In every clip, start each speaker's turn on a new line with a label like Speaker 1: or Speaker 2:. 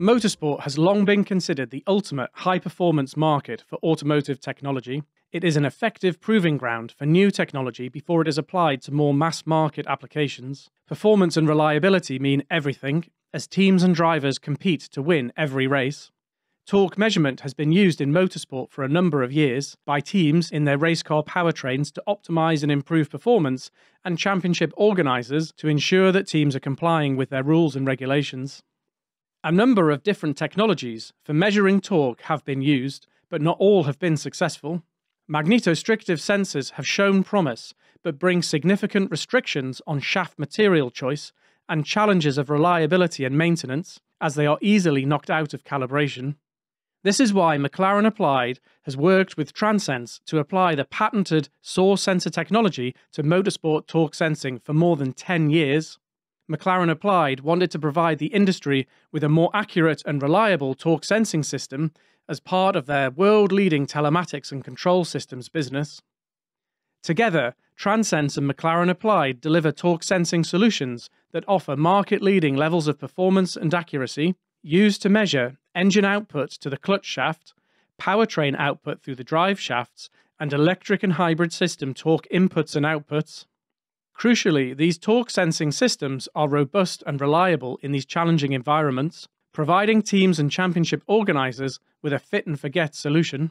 Speaker 1: Motorsport has long been considered the ultimate high performance market for automotive technology. It is an effective proving ground for new technology before it is applied to more mass market applications. Performance and reliability mean everything, as teams and drivers compete to win every race. Torque measurement has been used in motorsport for a number of years by teams in their race car powertrains to optimize and improve performance, and championship organizers to ensure that teams are complying with their rules and regulations. A number of different technologies for measuring torque have been used, but not all have been successful. Magnetostrictive sensors have shown promise, but bring significant restrictions on shaft material choice and challenges of reliability and maintenance, as they are easily knocked out of calibration. This is why McLaren Applied has worked with Transense to apply the patented SAW sensor technology to motorsport torque sensing for more than 10 years. McLaren Applied wanted to provide the industry with a more accurate and reliable torque sensing system as part of their world leading telematics and control systems business. Together, Transense and McLaren Applied deliver torque sensing solutions that offer market leading levels of performance and accuracy, used to measure engine output to the clutch shaft, powertrain output through the drive shafts, and electric and hybrid system torque inputs and outputs. Crucially, these torque sensing systems are robust and reliable in these challenging environments, providing teams and championship organizers with a fit and forget solution.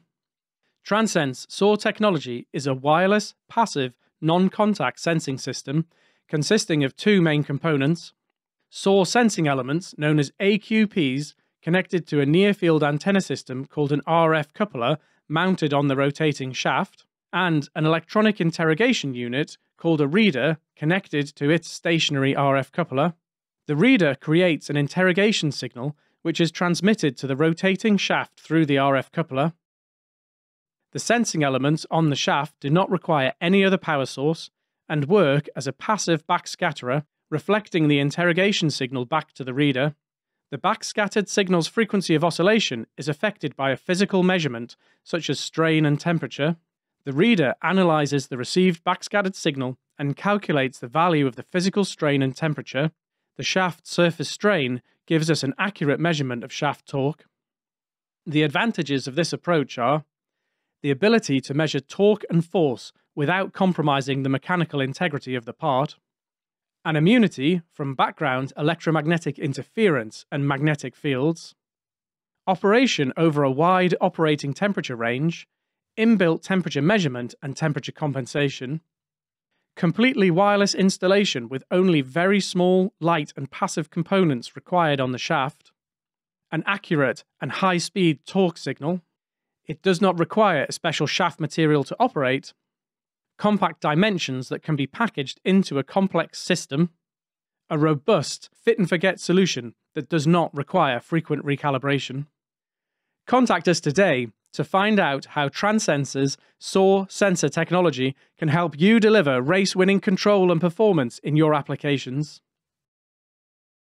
Speaker 1: Transense SAW technology is a wireless, passive, non contact sensing system consisting of two main components SAW sensing elements, known as AQPs, connected to a near field antenna system called an RF coupler mounted on the rotating shaft, and an electronic interrogation unit called a reader connected to its stationary RF coupler. The reader creates an interrogation signal which is transmitted to the rotating shaft through the RF coupler. The sensing elements on the shaft do not require any other power source and work as a passive backscatterer, reflecting the interrogation signal back to the reader. The backscattered signal's frequency of oscillation is affected by a physical measurement, such as strain and temperature. The reader analyzes the received backscattered signal and calculates the value of the physical strain and temperature. The shaft surface strain gives us an accurate measurement of shaft torque. The advantages of this approach are the ability to measure torque and force without compromising the mechanical integrity of the part, an immunity from background electromagnetic interference and magnetic fields, operation over a wide operating temperature range, inbuilt temperature measurement and temperature compensation, completely wireless installation with only very small, light, and passive components required on the shaft, an accurate and high speed torque signal. It does not require a special shaft material to operate, compact dimensions that can be packaged into a complex system, a robust fit and forget solution that does not require frequent recalibration. Contact us today to find out how Transense's SAW sensor technology can help you deliver race winning control and performance in your applications.